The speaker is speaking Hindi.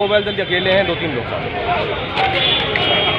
मोबाइल दल अकेले हैं दो तीन लोग साथ।